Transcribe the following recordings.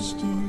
thirsty,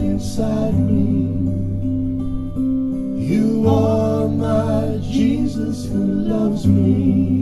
inside me. You are my Jesus who loves me.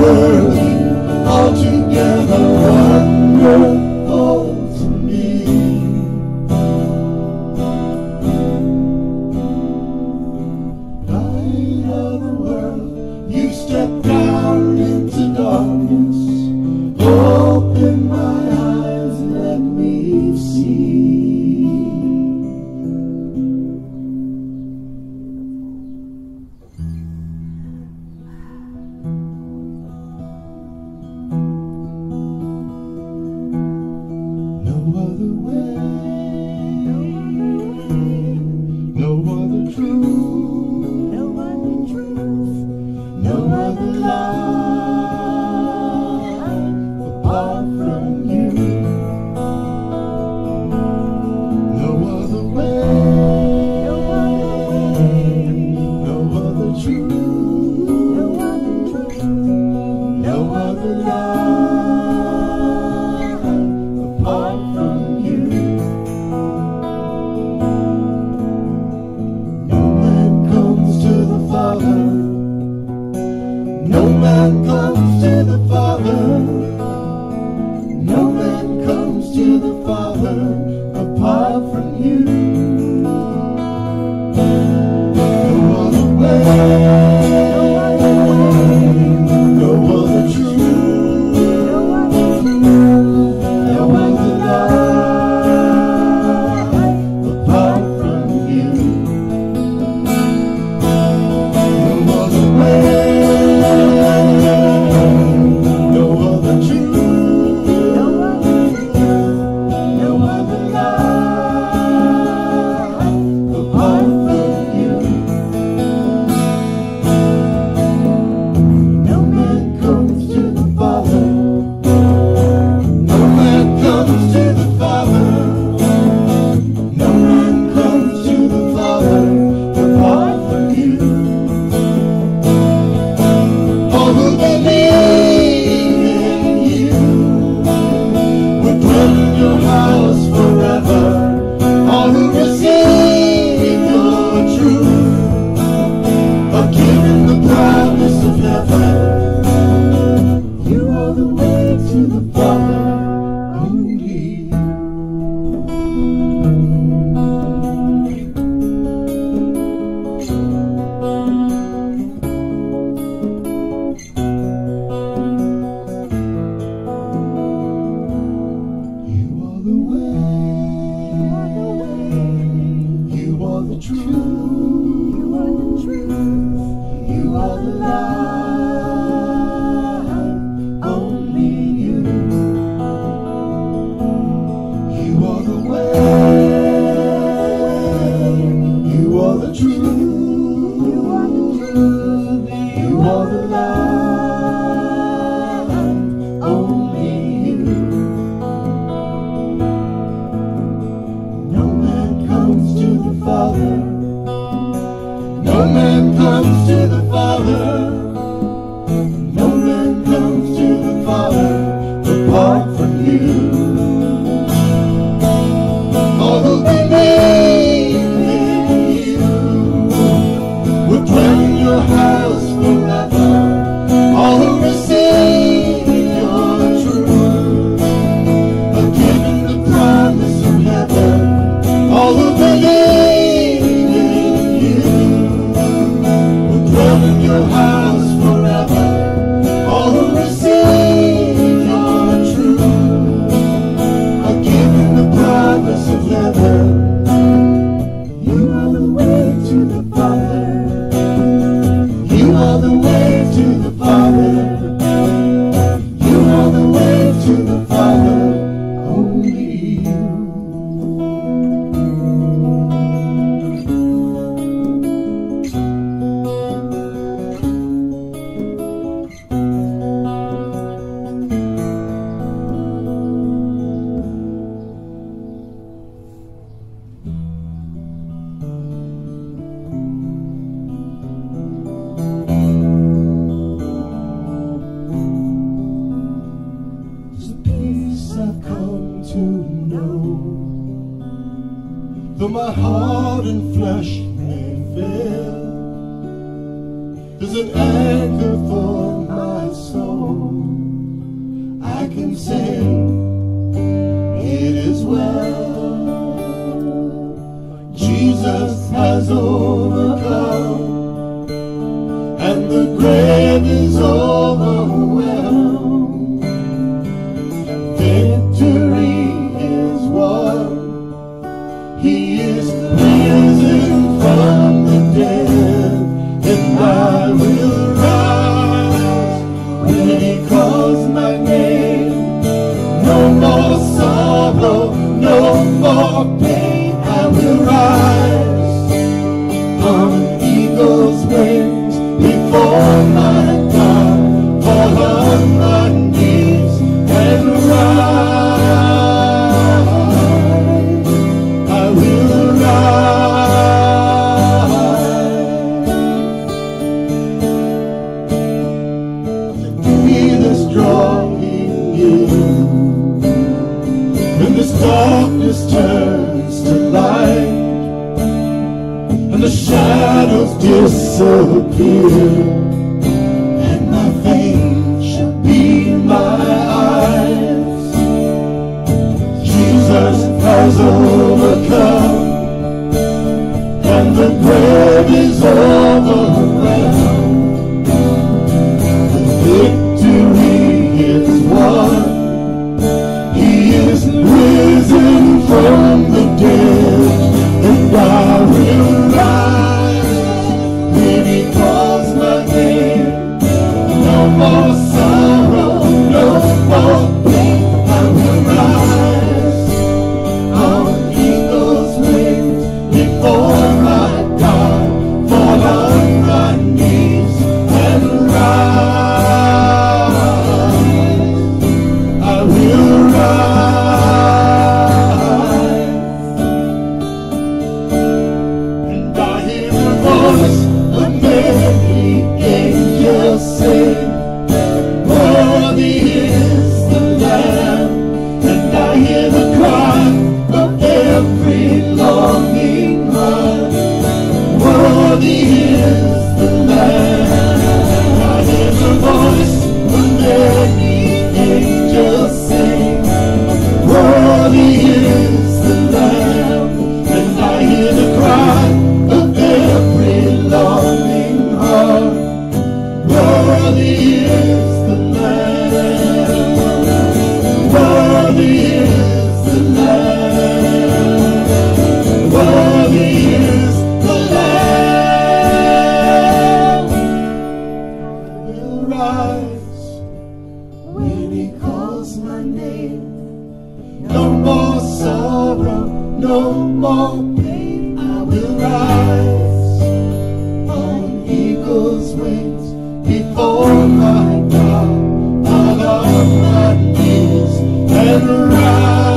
worthy altogether. Other comes to the Father. just disappear. no more pain. I will rise on eagle's wings before my God. My love, my peace, and rise.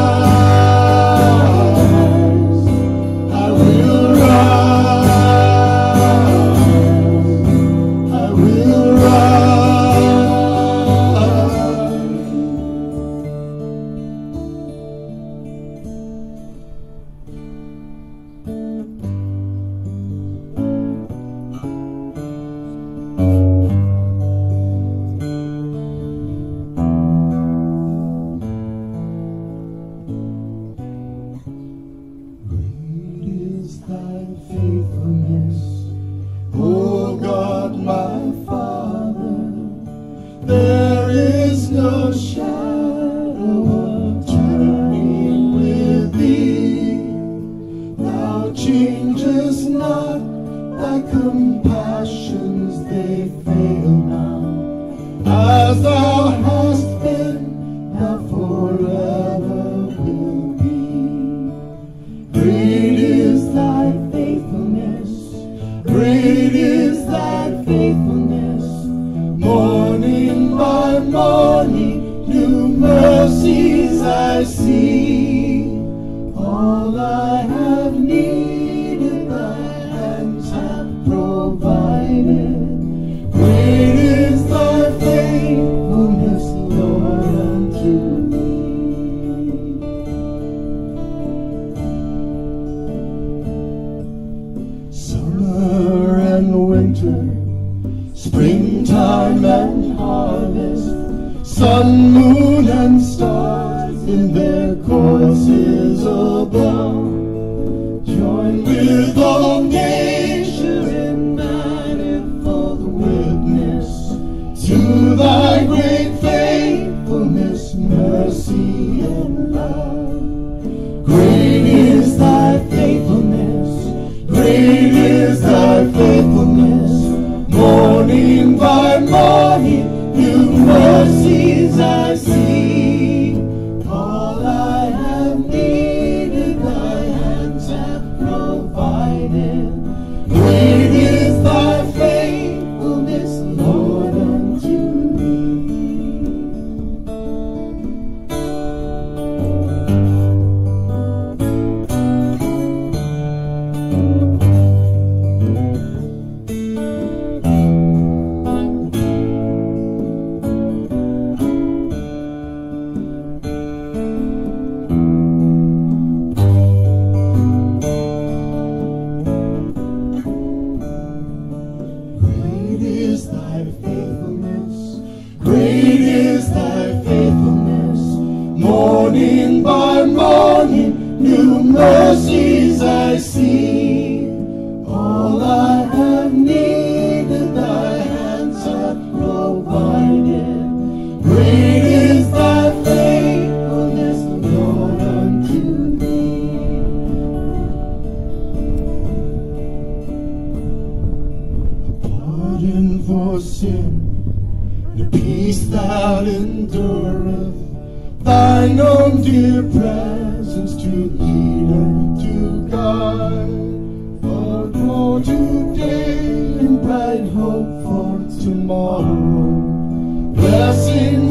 moon and stars in their courses. Oh, today and bright hope for tomorrow. Blessings.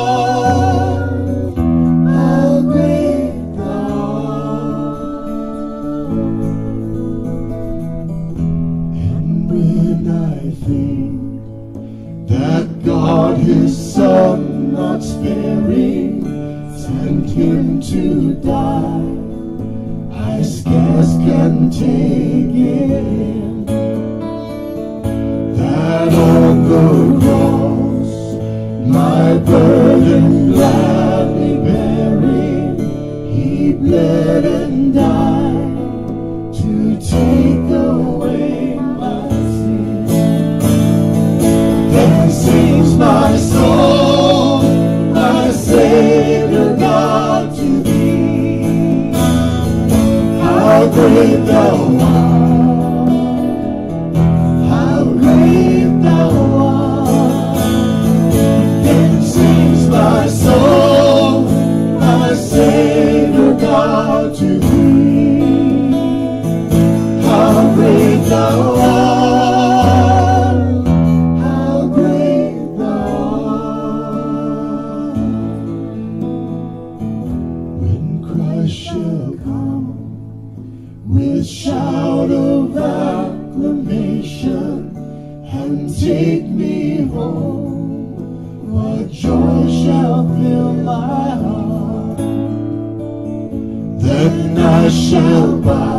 J. my heart, then I shall buy.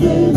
Holy,